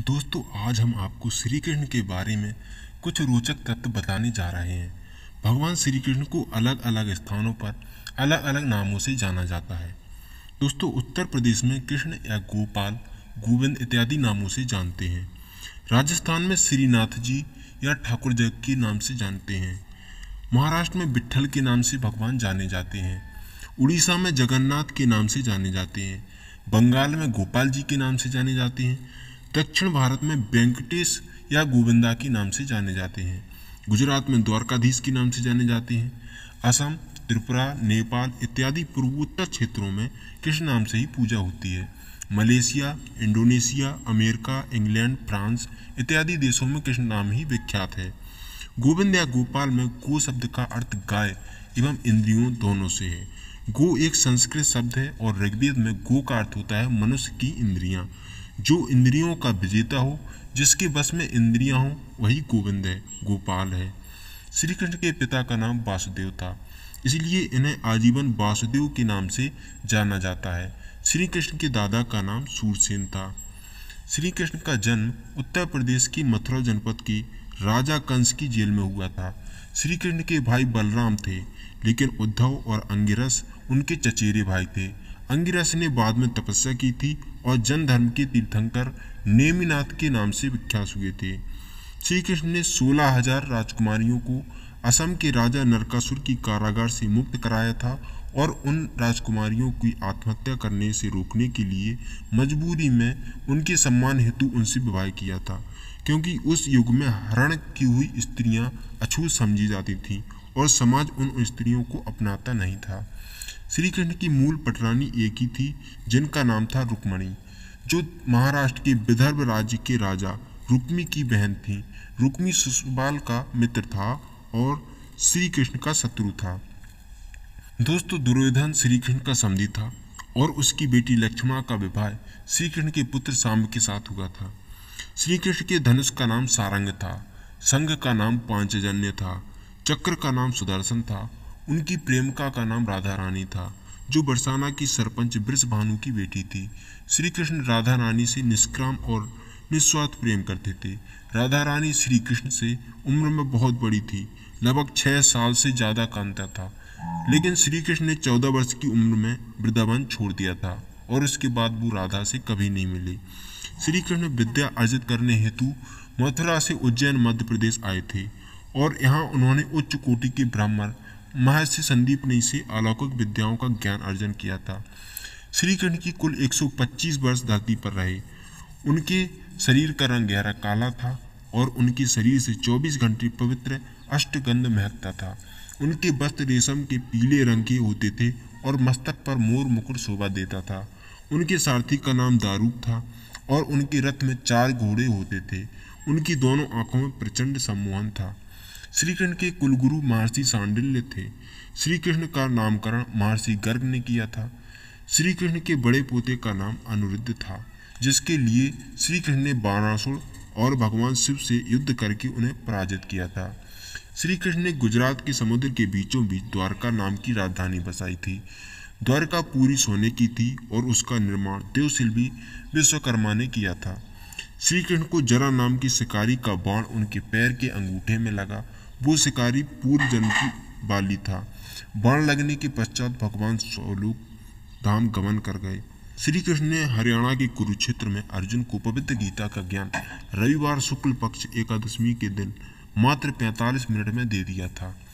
दोस्तों, आज हम आपको श्री कृष्ण के बारे में कुछ रोचक तत्व बताने जा रहे हैं। भगवान श्री कृष्ण को अलग अलग स्थानों पर अलग अलग नामों से जाना जाता है। दोस्तों, उत्तर प्रदेश में कृष्ण या गोपाल, गोविंद इत्यादि नामों से जानते हैं। राजस्थान में श्रीनाथ जी या ठाकुर जग के नाम से जानते हैं। महाराष्ट्र में विट्ठल के नाम से भगवान जाने जाते हैं। उड़ीसा में जगन्नाथ के नाम से जाने जाते हैं। बंगाल में गोपाल जी के नाम से जाने जाते हैं। दक्षिण भारत में वेंकटेश या गोविंदा के नाम से जाने जाते हैं। गुजरात में द्वारकाधीश के नाम से जाने जाते हैं। असम, त्रिपुरा, नेपाल इत्यादि पूर्वोत्तर क्षेत्रों में कृष्ण नाम से ही पूजा होती है? Malaysia, Indonesia, America, England, France इत्यादि देशों में कृष्ण नाम ही विख्यात है? गोविंद या गोपाल में गो शब्द का अर्थ गाय एवं इंद्रियों दोनों से है। गो एक संस्कृत शब्द है और ऋग्वेद में गो का अर्थ होता है मनुष्य की इंद्रियाँ। जो इंद्रियों का विजेता हो, जिसके बस में इंद्रियाँ हो, वही गोविंद है, गोपाल है। श्री कृष्ण के पिता का नाम वासुदेव था। इसलिए इन्हें आजीवन वासुदेव के नाम से जाना जाता है। श्री कृष्ण के दादा का नाम सूरसेन था। श्री कृष्ण का जन्म उत्तर प्रदेश की मथुरा जनपद की राजा कंस की जेल में हुआ था। श्री कृष्ण के भाई बलराम थे, लेकिन उद्धव और अंगिरस उनके चचेरे भाई थे। अंगिरस ने बाद में तपस्या की थी और जन धर्म के तीर्थंकर नेमिनाथ के नाम से विख्यात हुए थे। श्री कृष्ण ने सोलह हज़ार राजकुमारियों को असम के राजा नरकासुर की कारागार से मुक्त कराया था और उन राजकुमारियों की आत्महत्या करने से रोकने के लिए मजबूरी में उनके सम्मान हेतु उनसे विवाह किया था, क्योंकि उस युग में हरण की हुई स्त्रियाँ अछूत समझी जाती थीं और समाज उन स्त्रियों को अपनाता नहीं था। श्री कृष्ण की मूल पटरानी एक ही थी, जिनका नाम था रुक्मणी, जो महाराष्ट्र के विदर्भ राज्य के राजा रुक्मी की बहन थी। रुक्मी सुसबाल का मित्र था और श्री कृष्ण का शत्रु था। दोस्तों, दुर्योधन श्री कृष्ण का समझी था और उसकी बेटी लक्ष्मणा का विवाह श्री कृष्ण के पुत्र सांब के साथ हुआ था। श्री कृष्ण के धनुष का नाम सारंग था, संघ का नाम पांचजन्य था, चक्र का नाम सुदर्शन था उनकी प्रेमिका का नाम राधा रानी था, जो बरसाना की सरपंच ब्रज भानु की बेटी थी। श्री कृष्ण राधा रानी से निष्क्राम और निस्वार्थ प्रेम करते थे। राधा रानी श्री कृष्ण से उम्र में बहुत बड़ी थी, लगभग छः साल से ज़्यादा का अंतर था। लेकिन श्री कृष्ण ने चौदह वर्ष की उम्र में वृंदावन छोड़ दिया था और उसके बाद वो राधा से कभी नहीं मिले। श्री कृष्ण विद्या अर्जित करने हेतु मथुरा से उज्जैन मध्य प्रदेश आए थे और यहाँ उन्होंने उच्च कोटि के ब्राह्मण महर्षि संदीप ने इसे अलौकिक विद्याओं का ज्ञान अर्जन किया था। श्री कृष्ण की कुल 125 वर्ष धरती पर रहे। उनके शरीर का रंग गहरा काला था और उनके शरीर से 24 घंटे पवित्र अष्टगंध महकता था। उनके वस्त्र रेशम के पीले रंग के होते थे और मस्तक पर मोर मुकुट शोभा देता था। उनके सारथी का नाम दारूक था और उनके रथ में चार घोड़े होते थे। उनकी दोनों आँखों में प्रचंड सम्मोहन था। श्री कृष्ण के कुलगुरु महर्षि सांडिल्य थे। श्री कृष्ण का नामकरण महर्षि गर्ग ने किया था। श्री कृष्ण के बड़े पोते का नाम अनुरुद्ध था, जिसके लिए श्री कृष्ण ने बाणासुर और भगवान शिव से युद्ध करके उन्हें पराजित किया था। श्री कृष्ण ने गुजरात के समुद्र के बीचों बीच द्वारका नाम की राजधानी बसाई थी। द्वारका पूरी सोने की थी और उसका निर्माण देवशिल्पी विश्वकर्मा ने किया था। श्री कृष्ण को जरा नाम की शिकारी का बाण उनके पैर के अंगूठे में लगा वो शिकारी पूर्व जन्म की बाली था। बाण लगने के पश्चात भगवान स्वलोक धाम गमन कर गए। श्री कृष्ण ने हरियाणा के कुरुक्षेत्र में अर्जुन को पवित्र गीता का ज्ञान रविवार शुक्ल पक्ष एकादशमी के दिन मात्र 45 मिनट में दे दिया था।